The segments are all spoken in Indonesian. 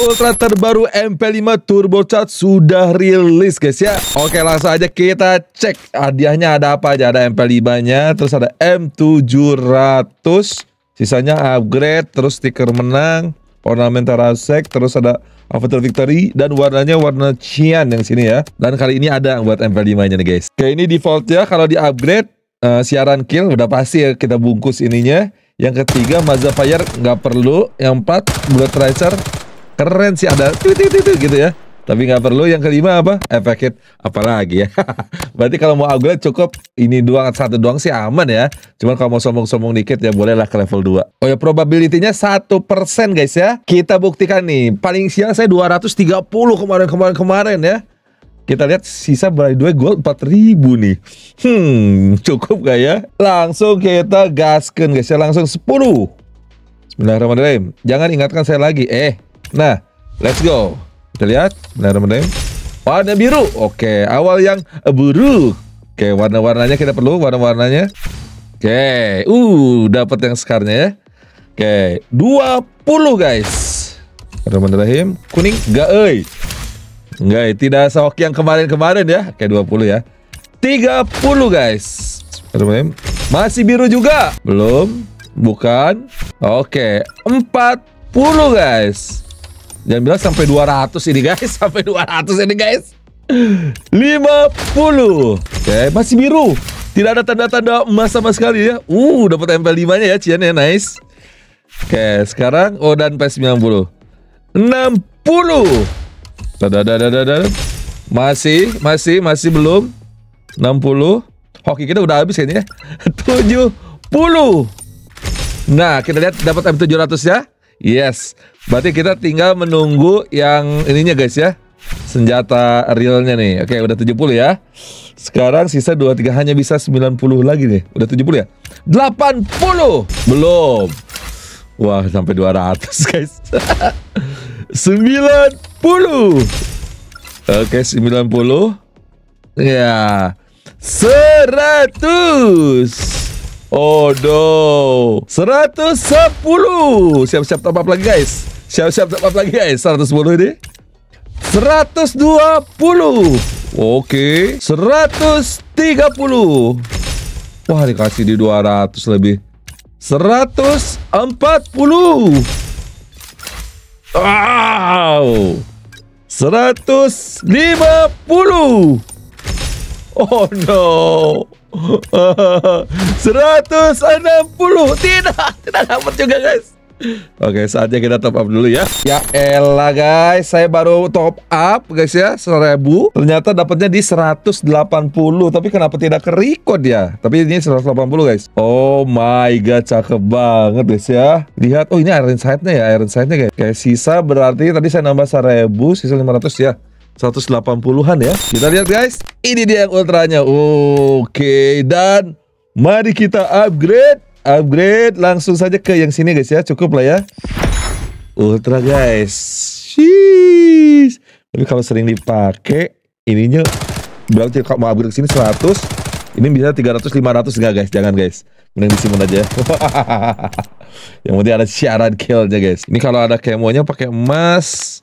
ultra terbaru MP5 Turbocharged sudah rilis guys ya. Oke langsung aja kita cek hadiahnya ada apa aja. Ada MP5 nya terus ada M700 Sisanya upgrade terus stiker menang Ornamen Tarasek terus ada Avatar Victory dan warnanya warna cyan yang sini ya. Dan kali ini ada buat MP5 nya nih guys. Oke ini default ya kalau di upgrade uh, siaran kill udah pasti ya kita bungkus ininya. Yang ketiga Mazda Fire nggak perlu. Yang empat Bullet Tracer keren sih ada gitu ya. Tapi nggak perlu yang kelima apa? Efek hit apalagi ya. Berarti kalau mau upgrade cukup ini doang satu doang sih aman ya. Cuman kalau mau sombong-sombong dikit ya bolehlah ke level 2 oh ya probability-nya satu persen guys ya. Kita buktikan nih paling siang saya 230 kemarin-kemarin kemarin ya. Kita lihat sisa by dua gold 4000 nih. Hmm cukup gak ya? Langsung kita gaskan guys ya. Langsung 10 Bismillahirrahmanirrahim. Jangan ingatkan saya lagi. Eh Nah, let's go. Kita lihat, benar-benar. Warna biru. Oke, awal yang buruk. Oke, warna-warnanya kita perlu warna-warnanya. Oke, uh, dapat yang sekarnya ya. Oke, 20 guys. Bismillahirrahmanirrahim. Kuning enggak euy. Enggak, tidak sehoki yang kemarin-kemarin ya. Oke, 20 ya. 30 guys. Bismillahirrahmanirrahim. Masih biru juga. Belum. Bukan. Oke, 40 guys. Jangan bilang sampai 200 ini guys. Sampai 200 ini guys. 50 Oke masih biru. Tidak ada tanda-tanda emas sama sekali ya. Uh dapat MP5 nya ya Cian ya. Nice. Oke sekarang Oh dan P90 60 Dadadadadadad Masih Masih Masih belum. 60 Hoki kita udah habis kayaknya. 70 Nah kita lihat dapat M700 ya. Yes Berarti kita tinggal menunggu yang ininya guys ya. Senjata realnya nih. Oke, udah 70 ya. Sekarang sisa 23 hanya bisa 90 lagi nih. Udah 70 ya? 80. Belum. Wah, sampai 200 guys. 90. Oke, 90. Ya. 100. Oh no 110 Siap-siap top up lagi guys. Siap-siap top up lagi guys. 110 ini. 120 Oke. 130 Wah dikasih di 200 lebih. 140 Wow. 150 Oh no 160 Tidak Tidak dapat juga guys. Oke saatnya kita top up dulu ya. Ya elah guys. Saya baru top up guys ya. 1000 Ternyata dapatnya di 180 Tapi kenapa tidak ke record ya? Tapi ini 180 guys. Oh my god cakep banget guys ya. Lihat. Oh ini iron sight-nya ya Iron sight-nya guys. Oke sisa berarti tadi saya nambah 1000 Sisa 500 ya 180-an ya. Kita lihat guys. Ini dia yang ultranya. Oke, dan mari kita upgrade. Upgrade langsung saja ke yang sini guys ya. Cukup lah ya. Ultra guys. Sheesh. Tapi kalau sering dipakai ininya berarti kalau mau upgrade ke sini 100, ini bisa 300 500 enggak guys? Jangan guys. Mending disimpan aja. yang penting ada syarat killnya guys. Ini kalau ada kemonya pakai emas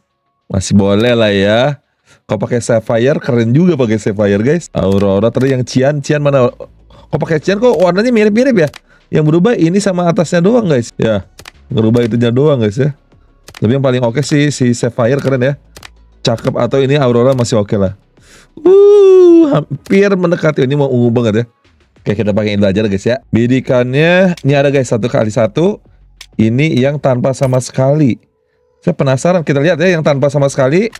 masih boleh lah ya. Kau pakai Sapphire keren juga pakai Sapphire guys. Aurora tadi yang Cian, Cian mana? Kau pakai Cian kok warnanya mirip-mirip ya? Yang berubah ini sama atasnya doang guys. Ya, berubah itunya doang guys ya. Tapi yang paling oke sih si Sapphire keren ya. Cakep atau ini Aurora masih oke lah. Uh, hampir mendekati ini mau ungu banget ya. Oke kita pakai ini aja guys ya. Bidikannya ini ada guys satu kali satu. Ini yang tanpa sama sekali. Saya penasaran kita lihat ya yang tanpa sama sekali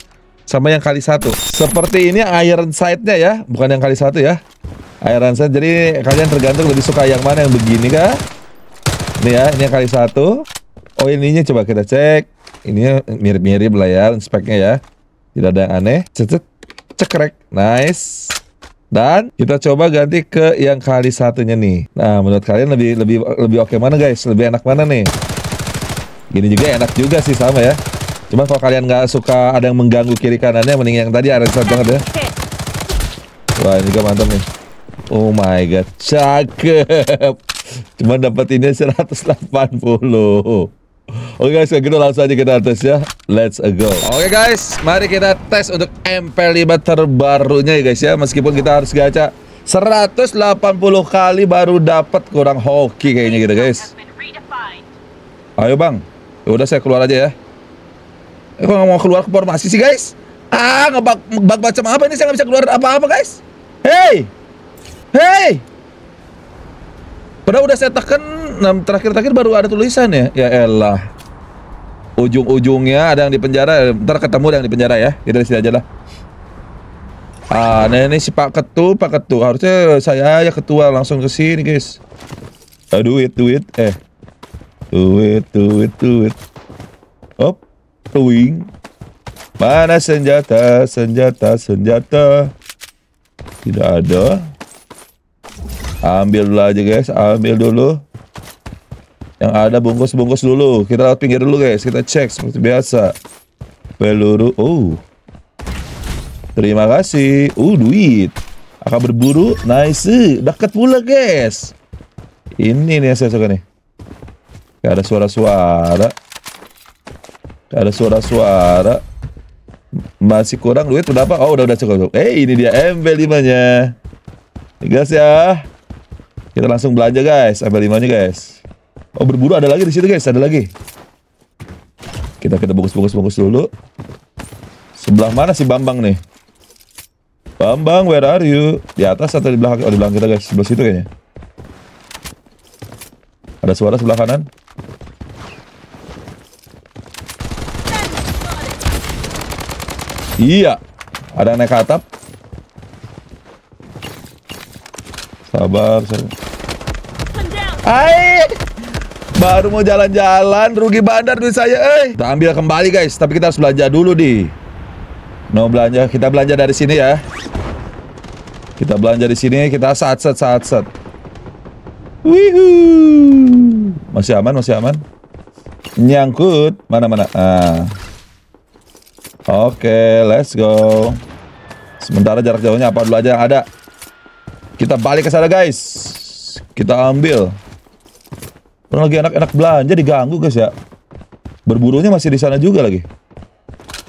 sama yang kali satu. Seperti ini iron sight-nya ya, bukan yang kali satu ya. Iron sight. Jadi kalian tergantung lebih suka yang mana yang begini kah? Ini ya, ini yang kali satu. Oh ininya coba kita cek. Ini mirip-mirip lah ya, speknya ya. Tidak ada yang aneh. Cek cekrek, nice. Dan kita coba ganti ke yang kali satunya nih. Nah, menurut kalian lebih lebih lebih oke mana guys? Lebih enak mana nih? Gini juga enak juga sih sama ya. Cuma kalau kalian nggak suka ada yang mengganggu kiri kanannya, mending yang tadi Iron Sight banget ya. Wah ini juga mantap nih. Oh my god, cakep. Cuma dapat ini 180. Oke guys, kita langsung aja kita tes ya. Let's go. Oke guys, mari kita tes untuk MP5 terbarunya ya guys ya. Meskipun kita harus gacha 180 kali baru dapat kurang hoki kayaknya gitu guys. Ayo bang, udah saya keluar aja ya. Eh, mau keluar ke formasi sih guys? Ah, ngebak ngebak macam apa ini? Saya nggak bisa keluar apa-apa guys. Hey, hey. Padahal udah saya tekan nah, terakhir-terakhir baru ada tulisan ya. Ya elah. Ujung-ujungnya ada yang di penjara. Ntar ketemu ada yang di penjara ya. Kita di sini aja lah. Ah, nah ini si Pak Ketu, Pak Ketu. Harusnya saya ya ketua langsung ke sini, guys. Ah, duit, duit. Eh. Duit, duit, duit. Tuing. Mana senjata, senjata, senjata? Tidak ada. Ambil dulu aja guys, ambil dulu. Yang ada bungkus-bungkus dulu. Kita lewat pinggir dulu guys, kita cek seperti biasa. Peluru, oh. Terima kasih. Uh, duit. Akan berburu, nice. Dekat pula guys. Ini nih yang saya suka nih. Gak ada suara-suara. Ada suara-suara. Masih kurang duit berapa? Oh, udah udah cukup. Eh, ini dia MB5 nya. Guys ya. Kita langsung belanja guys, ambil limanya guys. Oh berburu ada lagi di situ guys, ada lagi. Kita kita bungkus-bungkus-bungkus dulu. Sebelah mana si Bambang nih? Bambang, where are you? Di atas atau di belakang? Oh di belakang kita guys, sebelah situ kayaknya. Ada suara sebelah kanan. Iya, ada naik ke atap. Sabar, sabar. Hai. Baru mau jalan-jalan, rugi bandar duit saya, eh. Kita ambil kembali guys, tapi kita harus belanja dulu di. No belanja, kita belanja dari sini ya. Kita belanja di sini, kita saat saat saat saat. Wihu. Masih aman, masih aman. Nyangkut, mana mana. Ah. Oke, okay, let's go. Sementara jarak jauhnya apa dulu aja yang ada. Kita balik ke sana guys. Kita ambil. Orang lagi enak-enak belanja diganggu guys ya. Berburunya masih di sana juga lagi.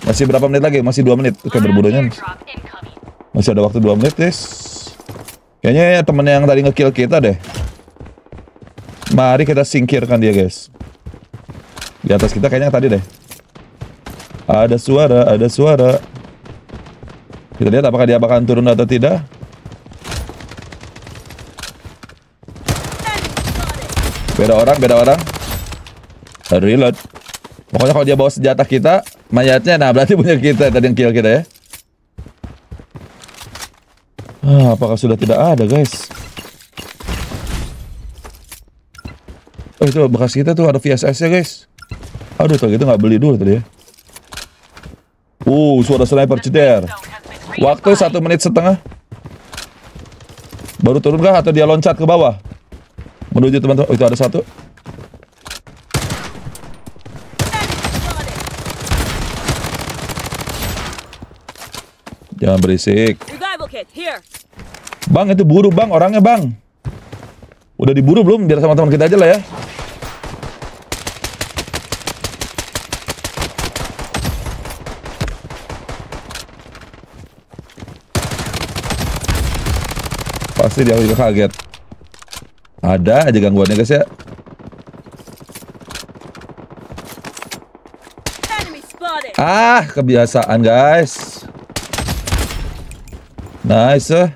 Masih berapa menit lagi? Masih dua menit. Oke berburunya masih ada waktu dua menit guys. Kayaknya ya, temen yang tadi ngekill kita deh. Mari kita singkirkan dia guys. Di atas kita kayaknya tadi deh. Ada suara, ada suara. Kita lihat apakah dia bakalan turun atau tidak. Beda orang, beda orang. Reload. Pokoknya kalau dia bawa senjata kita, mayatnya, nah berarti punya kita tadi yang kill kita ya. Ah, apakah sudah tidak ada, guys? Oh itu bekas kita tuh ada VSS ya guys. Aduh, tuh gitu nggak beli dulu tadi ya. Uh, suara sniper ceder. Waktu satu menit setengah. Baru turun kah atau dia loncat ke bawah? Menuju teman-teman. Oh, itu ada satu. Jangan berisik. Bang, itu buru bang, orangnya bang. Udah diburu belum? Biar sama teman kita aja lah ya. Pasti dia juga kaget. Ada aja gangguannya guys ya. Ah, kebiasaan guys. Nice. Eh.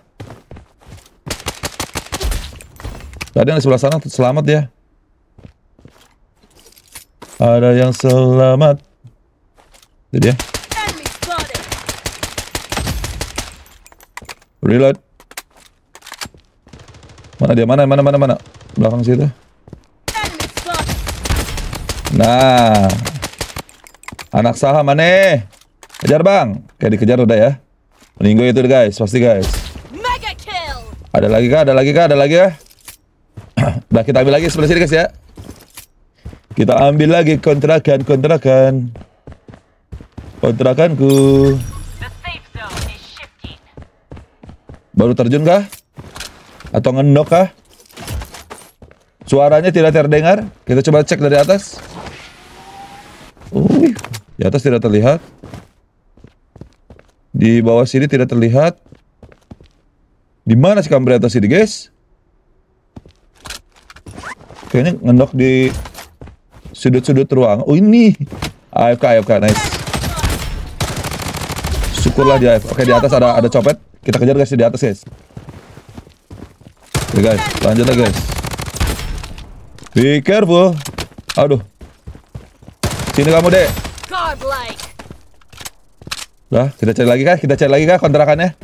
Tadi yang di sebelah sana selamat ya. Ada yang selamat. Jadi ya. Reload. Mana dia? Mana mana mana mana? Belakang situ. Nah. Anak saham mana? Kejar bang. Kayak dikejar udah ya. Meninggal itu guys, pasti guys. Ada lagi kah? Ada lagi kah? Ada lagi kah? Udah kita ambil lagi sebelah sini guys ya. Kita ambil lagi kontrakan, kontrakan. Kontrakanku. Baru terjun kah? Atau ngendok kah? Suaranya tidak terdengar. Kita coba cek dari atas. Di atas tidak terlihat. Di bawah sini tidak terlihat. Di mana sih kampret atas ini, guys? Kayaknya ngendok di sudut-sudut ruang. Oh, ini. AFK, AFK, nice. Syukurlah di AFK. Oke, di atas ada ada copet. Kita kejar guys di atas, guys. Oke, guys. Lanjut lagi, guys. Be careful. Aduh. Sini kamu, Dek. Lah, kita cari lagi kah? Kita cari lagi kah kontrakannya?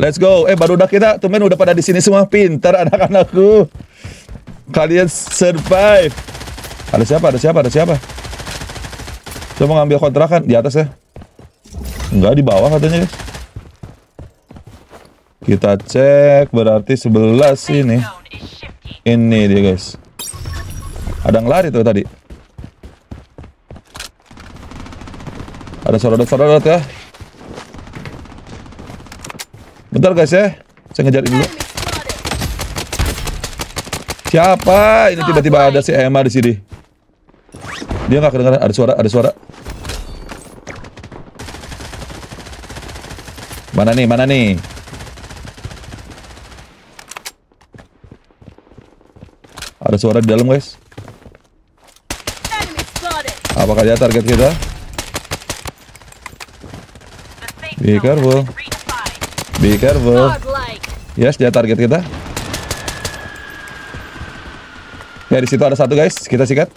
Let's go. Eh, baru udah kita, temen udah pada di sini semua pintar anak-anakku. Kalian survive. Ada siapa? Ada siapa? Ada siapa? Coba ngambil kontrakan di atas ya. Enggak di bawah katanya, guys. Kita cek berarti 11 ini. Ini dia, guys. Ada yang lari tuh tadi. Ada sorot-sorot ya. Bentar guys ya. Saya ngejar dulu. Siapa? Ini tiba-tiba ada si Emma di sini. Dia nggak kedengaran. Ada suara, ada suara. Mana nih? Mana nih? Ada suara di dalam guys. Apakah dia target kita? Be careful. Be careful. Yes, dia target kita. Ya, di situ ada satu guys. Kita sikat.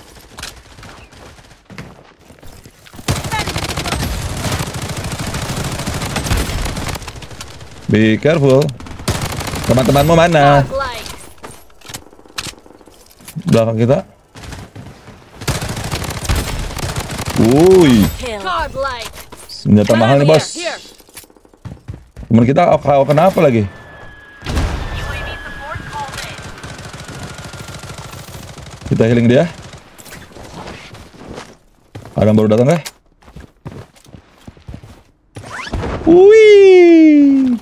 Be careful. Teman-temanmu mana? Belakang kita. Godlike. senjata mahal nih bos. Teman kita kau kenapa lagi? Kita healing dia. Ada yang baru datang kah? Wih.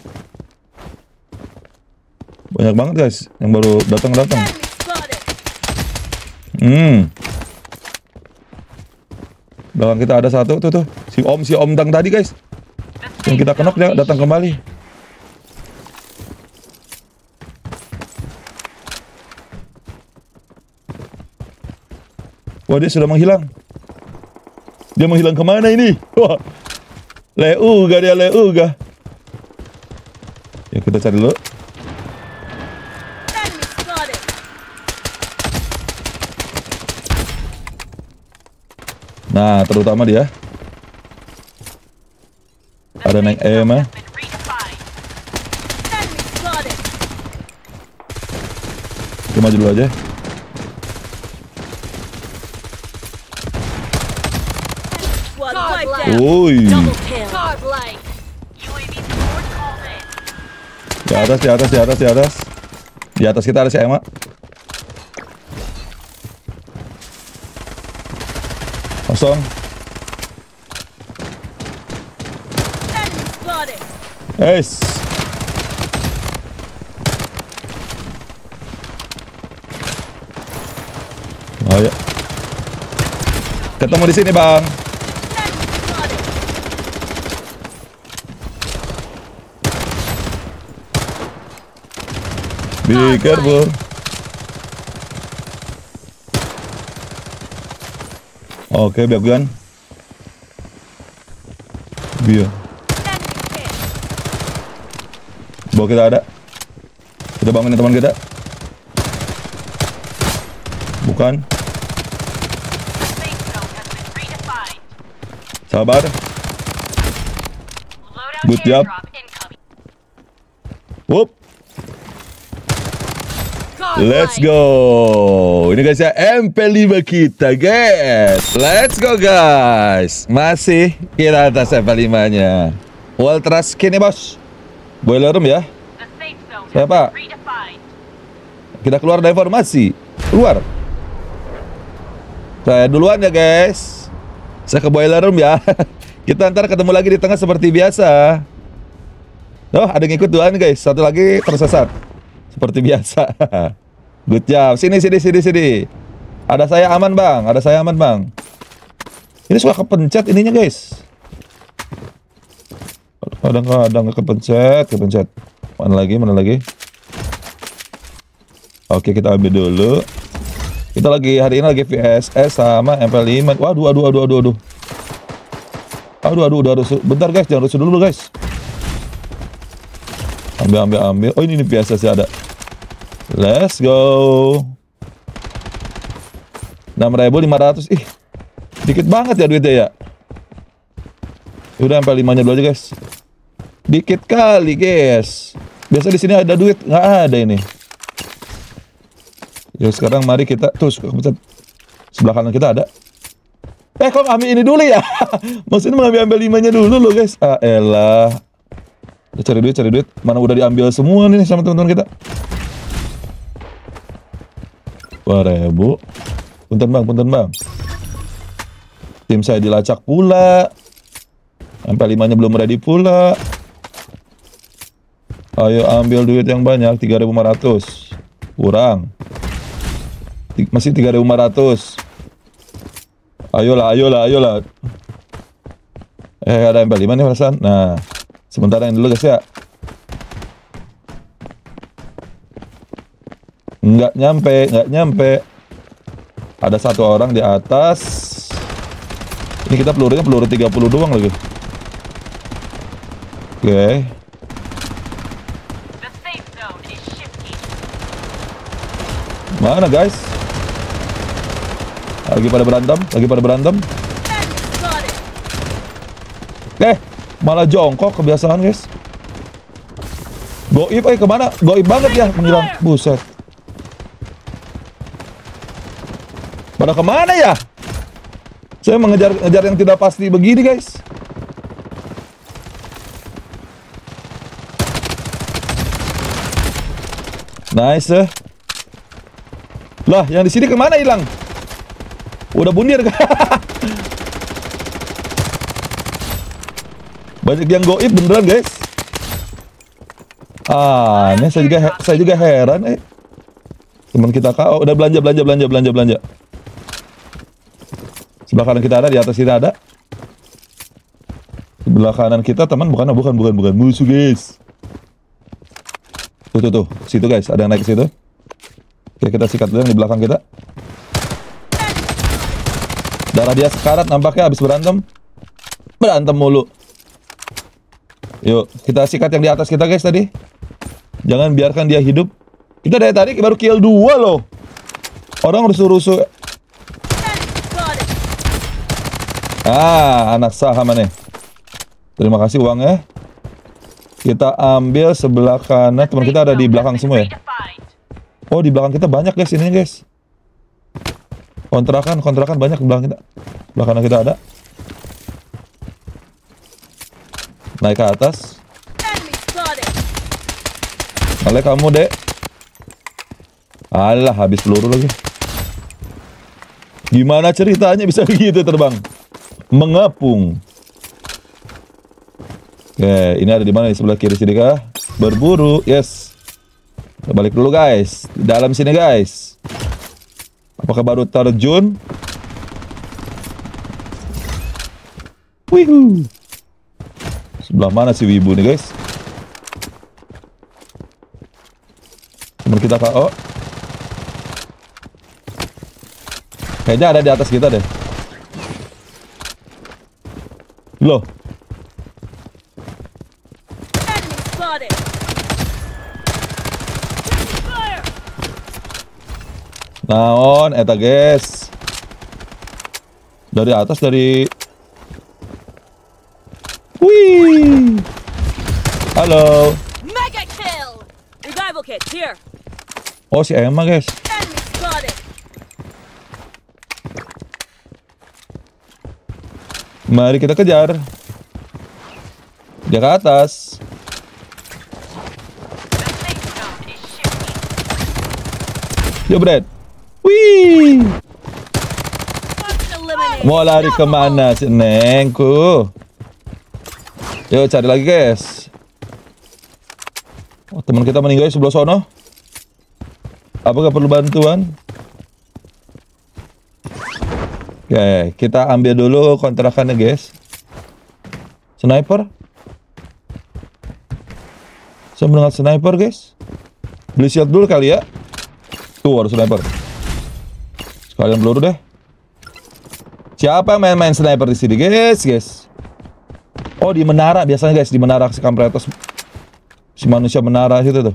Banyak banget guys yang baru datang datang. Enemy spotted. Hmm. Belakang kita ada satu tuh tuh. Si Om si Om Dang tadi guys. Yang kita kenok dia datang kembali. Wah dia sudah menghilang. Dia menghilang ke mana ini? Wah. Leuga dia leuga. Ya kita cari dulu. Nah terutama dia. Ada naik EM ya. Kita maju dulu aja. Woi. Di atas, di atas, di atas, di atas. Di atas kita ada si Emma. Enemy spotted. Guys. Bahaya. Ketemu di sini, Bang. Be careful. Oke, biar gue Biar. Bawa kita ada. Kita bangunin teman kita. Bukan. Sabar. Good job. Godlike. Let's go. Ini guys ya MP5 kita, guys. Let's go, guys. Masih kita atas MP5-nya. Ultra skin nih, bos. Boiler room ya. Siapa? Kita keluar dari formasi. Keluar. Saya duluan ya, guys. Saya ke boiler room ya. Kita ntar ketemu lagi di tengah seperti biasa. Oh, ada yang ikut duluan, guys. Satu lagi tersesat. Seperti biasa. Good job. Sini, sini, sini, sini. Ada saya aman, Bang. Ada saya aman, Bang. Ini suka kepencet ininya guys. Kadang-kadang kepencet, kepencet. Mana lagi, mana lagi? Oke, kita ambil dulu. Kita lagi hari ini lagi VSS sama MP5. Waduh, aduh, aduh, aduh, aduh. Aduh, aduh, udah rusuh. Bentar guys, jangan rusuh dulu guys. Ambil, ambil, ambil. Oh ini, ini biasa sih ada. Let's go. 6.500. Ih, dikit banget ya duitnya ya. Udah sampai 5 nya dulu aja guys. Dikit kali guys. Biasa di sini ada duit, nggak ada ini. Ya sekarang mari kita tuh sebelah kanan kita ada. Eh kok ambil ini dulu ya? Maksudnya mengambil ambil limanya dulu loh guys. Ah elah. Udah cari duit, cari duit. Mana udah diambil semua nih sama teman-teman kita. Wah ribu. Punten bang, punten bang. Tim saya dilacak pula. Sampai limanya belum ready pula. Ayo ambil duit yang banyak, 3.500. Kurang. Masih 3.500. Ayolah, ayolah, ayolah. Eh, ada MP5 nih perasaan. Nah, sementara yang dulu guys ya. Nggak nyampe, nggak nyampe. Ada satu orang di atas. Ini kita pelurunya peluru 30 doang lagi. Oke. Okay. Mana guys? Lagi pada berantem, lagi pada berantem. Malah jongkok kebiasaan guys. Goib, eh ke mana? Goib banget ya menyerang. Buset. Pada ke mana ya? Saya mengejar ngejar yang tidak pasti begini guys. Nice. eh. Lah, yang di sini ke mana hilang? Udah bundir kan? Banyak yang goib beneran guys. Ah, ini saya juga saya juga heran eh. Teman kita kau udah belanja belanja belanja belanja belanja. Sebelah kanan kita ada, di atas kita ada. Sebelah kanan kita teman bukan bukan bukan bukan musuh guys. Tuh tuh tuh, situ guys, ada yang naik ke situ. Oke, kita sikat dulu yang di belakang kita. Darah dia sekarat nampaknya habis berantem. Berantem mulu. Yuk, kita sikat yang di atas kita guys tadi. Jangan biarkan dia hidup. Kita dari tadi baru kill dua loh. Orang rusuh-rusuh. Ah, anak saham nih. Terima kasih uangnya. Kita ambil sebelah kanan. Teman kita ada di belakang semua ya. Oh, di belakang kita banyak guys ini guys. Kontrakan, kontrakan banyak di belakang kita. Belakang kita ada. Naik ke atas. Oleh kamu, Dek. Alah, habis peluru lagi. Gimana ceritanya bisa begitu terbang? Mengapung. Oke, ini ada di mana? Di sebelah kiri sini kah? Berburu, yes. Kita balik dulu guys. Di dalam sini guys. Apakah baru terjun? Wihu. Sebelah mana si Wibu nih guys? Teman kita KO. Kayaknya ada di atas kita deh. Loh. Fire. naon eta guys. Dari atas dari Wih. Halo. Mega kill. Revival kit here. Oh si Emma guys. Mari kita kejar. Dia ke atas. Yo Brad. Wih. Mau lari ke mana si Nengku? Yuk cari lagi guys. Teman kita meninggal di sebelah sono. Apakah perlu bantuan? Oke, kita ambil dulu kontrakannya, guys. Sniper. Saya mendengar sniper, guys. Beli shield dulu kali ya. Tuh, ada sniper. Sekalian peluru deh. Siapa yang main-main sniper di sini, guys, guys? Oh, di menara biasanya, guys, di menara si kampretos. Si manusia menara situ tuh.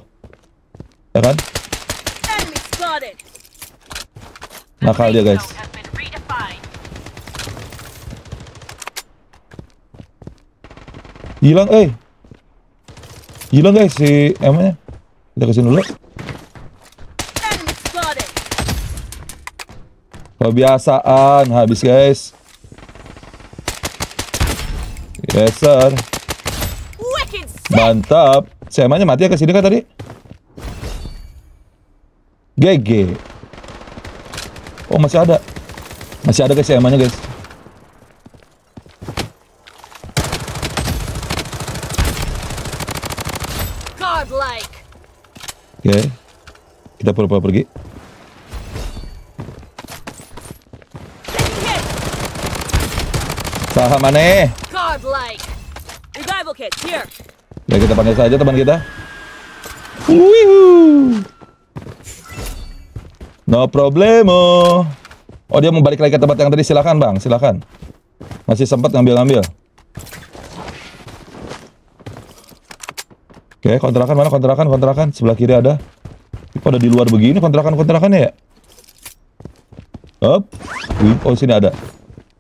Ya kan? Nakal dia, guys. Hilang, eh. Hilang, guys, si emanya. Kita ke sini dulu. Kebiasaan habis guys. Yes sir. Wicked Semanya mati ya ke sini kan tadi? GG. Oh masih ada. Masih ada guys semanya guys. Godlike. Oke. Kita pura-pura pergi. Saham aneh. Godlike. Revival kit here. Ya kita panggil saja teman kita. Wihu. No problemo. Oh dia mau balik lagi ke tempat yang tadi silakan bang, silakan. Masih sempat ngambil-ngambil. Oke kontrakan mana kontrakan kontrakan sebelah kiri ada. Ini Pada di luar begini kontrakan kontrakannya ya. Up. Oh sini ada.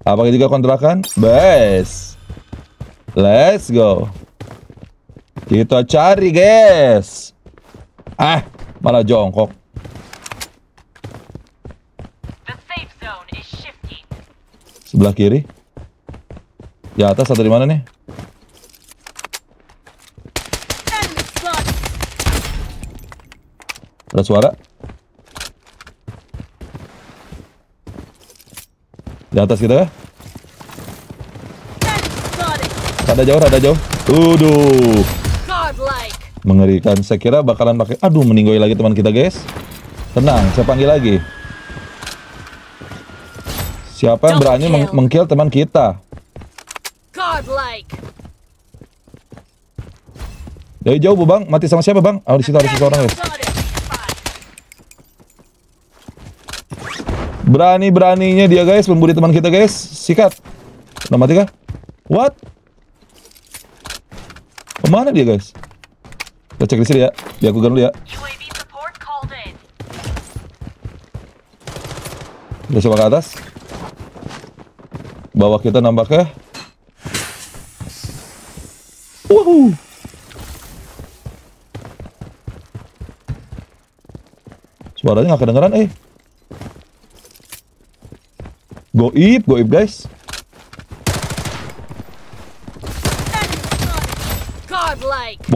Apakah juga kontrakan? Best. Let's go. Kita cari, guys. Ah, malah jongkok. Sebelah kiri. Di atas atau di mana nih? Ada suara? Di atas kita ya? Ada jauh, ada jauh. Tuduh. Mengerikan. Saya kira bakalan pakai. Aduh, meninggoy lagi teman kita, guys. Tenang, saya panggil lagi. Siapa yang berani meng- kill. mengkill teman kita? Godlike. Dari jauh, Bu Bang. Mati sama siapa, Bang? Oh, di situ ada seseorang, guys. Berani-beraninya dia guys membuli teman kita guys. Sikat. Udah mati kah? What? Ke mana dia guys? Kita cek di sini ya. Biar aku dulu ya. Kita coba ke atas. Bawah kita nampaknya. Woohoo. Suaranya nggak kedengeran eh. Goib, goib guys.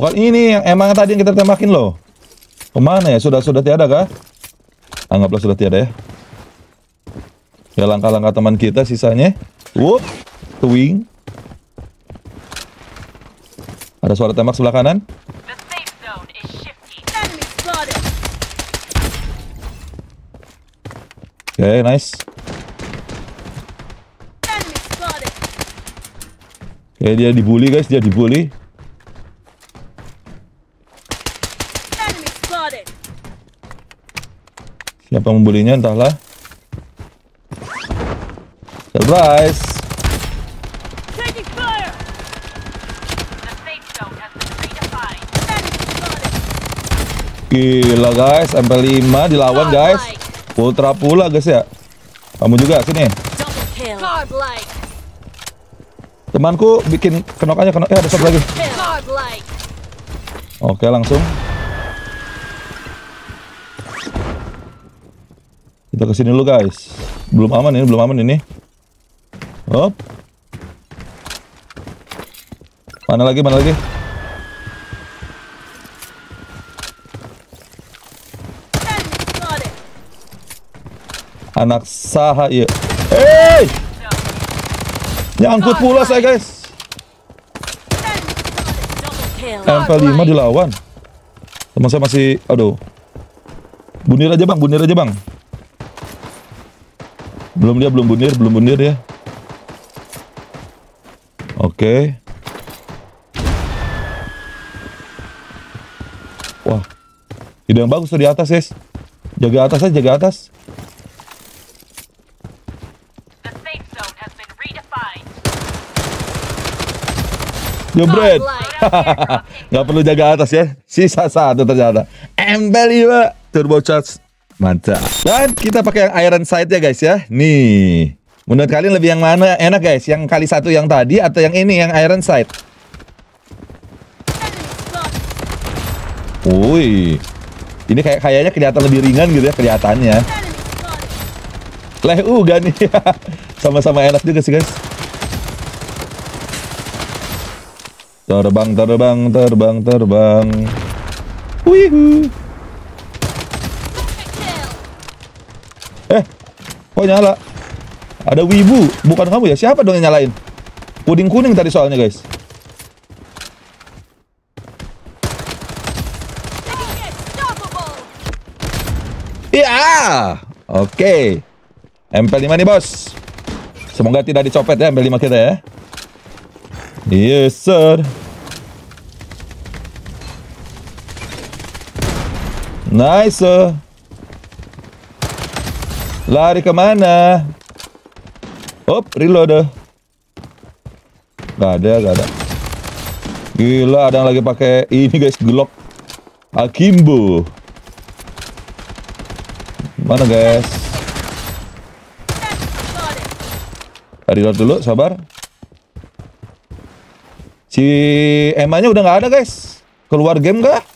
Bukan ini yang emang tadi yang kita tembakin loh. Ke mana ya? Sudah sudah tiada kah? Anggaplah sudah tiada ya. Ya langkah-langkah teman kita sisanya. Whoop, twing. Ada suara tembak sebelah kanan. Oke, nice. Enemy spotted. Oke, dia dibully guys, dia dibully. Been redefined. Enemy spotted. Gila guys, MP5 dilawan guys. Ultra pula guys ya. Kamu juga sini. Temanku bikin kenokannya kenok. Eh ada satu lagi. Oke langsung. Kita ke sini dulu guys. Belum aman ini, belum aman ini. Hop. Mana lagi, mana lagi? Anak saha iya. Eh, nyangkut pula saya guys. Enemy spotted. Double kill. MP5 dilawan. Teman saya masih, aduh. Bunir aja bang, bunir aja bang. Belum dia belum bundir, belum bundir ya. Oke. Wah. Ide yang bagus tuh di atas, guys. Jaga atas aja, jaga atas. Jebret. Nggak perlu jaga atas ya. Sisa satu ternyata. MB5 turbocharged. Mantap. Dan kita pakai yang iron sight ya guys ya. Nih. Menurut kalian lebih yang mana enak guys? Yang kali satu yang tadi atau yang ini yang iron spotted. Wih. Ini kayak kayaknya kelihatan lebih ringan gitu ya kelihatannya. Leh uga nih. Sama-sama enak juga sih guys. Terbang, terbang, terbang, terbang. Wih. Perfect kill. Eh, kok nyala? Ada wibu, bukan kamu ya? Siapa dong yang nyalain? Puding kuning tadi soalnya guys. Iya, oke. MP5 nih bos. Semoga tidak dicopet ya MP5 kita ya. Yes sir. Nice sir. Lari ke mana? Hop, reload. Gak ada, gak ada. Gila, ada yang lagi pakai ini guys, Glock Akimbo. Mana guys? Reload dulu, sabar. Si Emma-nya udah nggak ada guys. Keluar game nggak?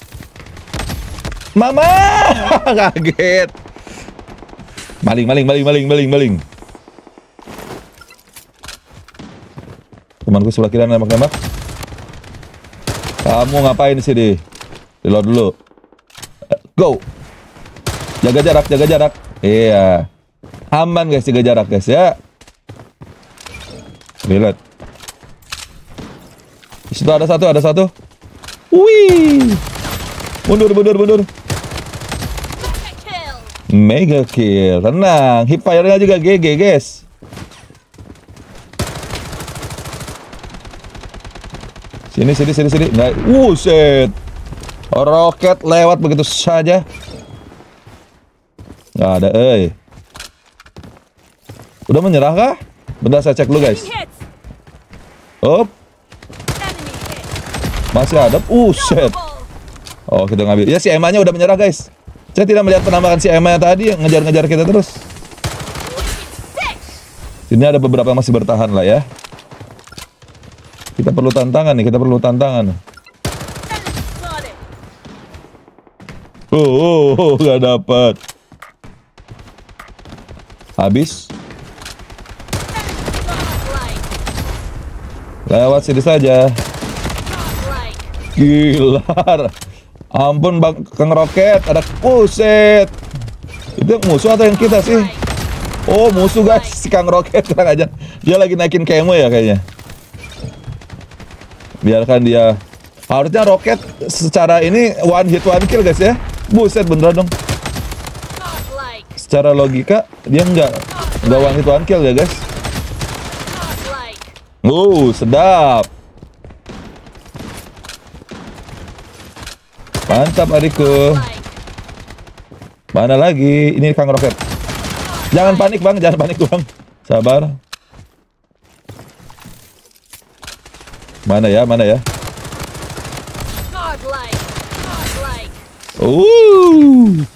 Mama, kaget. Maling, maling, maling, maling, maling, maling. Temanku sebelah kiri nembak-nembak. Kamu ngapain sih di? Reload dulu. Eh, Go. Jaga jarak, jaga jarak. Iya. Aman guys, jaga jarak guys ya. Reload. Di situ ada satu, ada satu. Wih. Mundur, mundur, mundur. Mega kill. Tenang. Hip fire-nya juga GG, guys. Sini, sini, sini, sini. Nggak. Wuset. Roket lewat begitu saja. Nggak ada, eh. Udah menyerah kah? Bentar saya cek dulu, guys. Up. Masih ada. Uset. Double. Oh, kita ngambil. Ya si Emma-nya udah menyerah, guys. Saya tidak melihat penambahan si Emma tadi yang ngejar-ngejar kita terus. Sini ada beberapa yang masih bertahan lah ya. Kita perlu tantangan nih, kita perlu tantangan. Oh, oh, oh gak dapat. Habis. Lewat sini saja. Gila. Ampun Bang Kang Roket, ada kuset. Itu musuh atau yang kita sih? Oh, musuh guys, si Kang Roket kurang aja. Dia lagi naikin kemo ya kayaknya. Biarkan dia. Harusnya Roket secara ini one hit one kill guys ya. Buset beneran dong. Secara logika dia enggak enggak one hit one kill ya guys. Uh, sedap. Mantap adikku. Mana lagi? Ini Kang Roket. Jangan panik bang, jangan panik bang. Sabar. Mana ya, mana ya? Uh.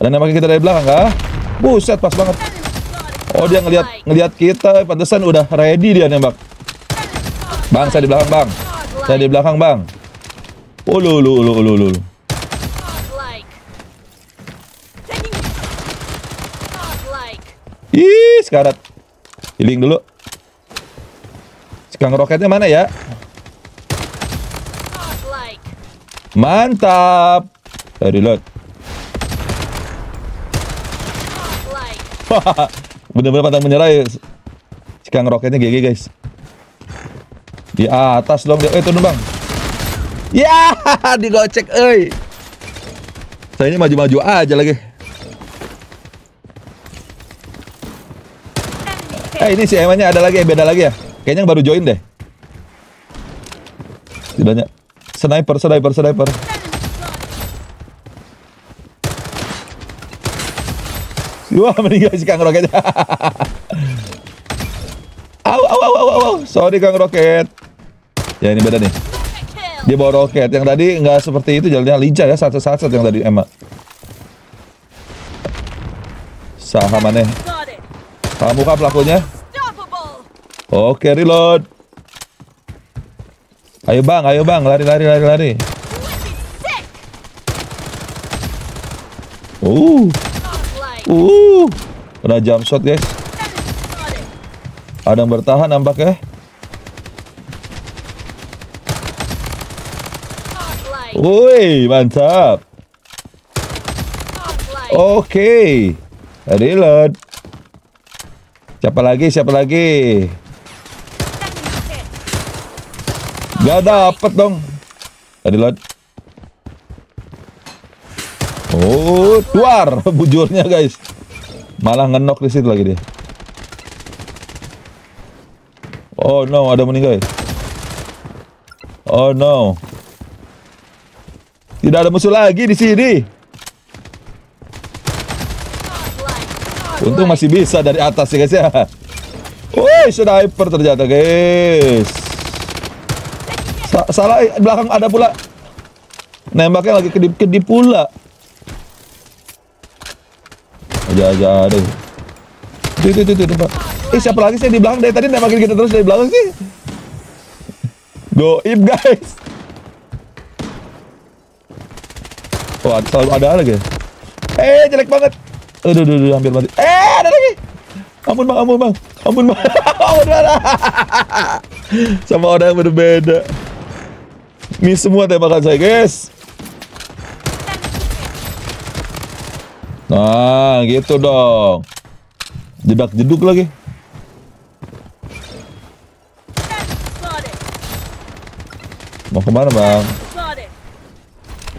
Ada nembak kita dari belakang kah? Buset, pas banget. Oh dia ngelihat ngelihat kita, pantesan udah ready dia nembak. Bang, saya di belakang bang. Saya di belakang bang. Oh lu. Godlike. Taking. Godlike. Ih, sekarat. Healing dulu. Si Kang Roketnya mana ya? Mantap. Reload. Godlike. Bener-bener pantang menyerah ya. Si Kang Roketnya GG guys. Di atas dong dia. Eh turun bang. Ya, digocek, euy. Saya ini maju-maju aja lagi. Eh ini si Emanya ada lagi, beda lagi ya? Kayaknya baru join deh. Tidaknya. Sniper, sniper, sniper. Wah meninggal si Kang Roket. au, au, au, au, au. Sorry Kang Roket. Ya ini beda nih. Dia bawa roket. Yang tadi nggak seperti itu jalannya lincah ya. Satu-satu yang tadi Emma. Sahamannya. Kamu kah pelakunya? Oke, reload. Ayo bang, ayo bang, lari, lari, lari, lari. Uh, uh. Kena jump shot guys. Ada yang bertahan nampaknya. Godlike. Woi, mantap. Oke. Reload. Siapa lagi? Siapa lagi? Gak dapet dong. Reload. Oh, keluar bujurnya guys. Malah ngenok di situ lagi dia. Oh no, ada meninggal. Oh no. Tidak ada musuh lagi di sini. Untung masih bisa dari atas ya guys ya. Woi, sniper ternyata guys. Sa- salah eh, belakang ada pula. Nembaknya lagi kedip kedip pula. Aja aja ada. Itu itu itu, itu Pak. Eh siapa lagi sih di belakang dari tadi nembakin kita terus dari belakang sih? Goib guys. Oh, ada, ada lagi. Eh, jelek banget. Aduh, aduh, aduh, hampir mati. Eh, ada lagi. Ampun bang, ampun bang, ampun bang. ampun bang. Sama orang yang berbeda. Ini semua tembakan saya, guys. Nah, gitu dong. Jedak jeduk lagi. Mau ke mana bang?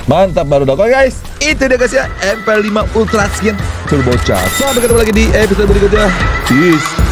Mantap baru dong Oke guys. Itu dia guys ya. MP5 Ultra Skin. Turbo Charge Sampai ketemu lagi di episode berikutnya. Peace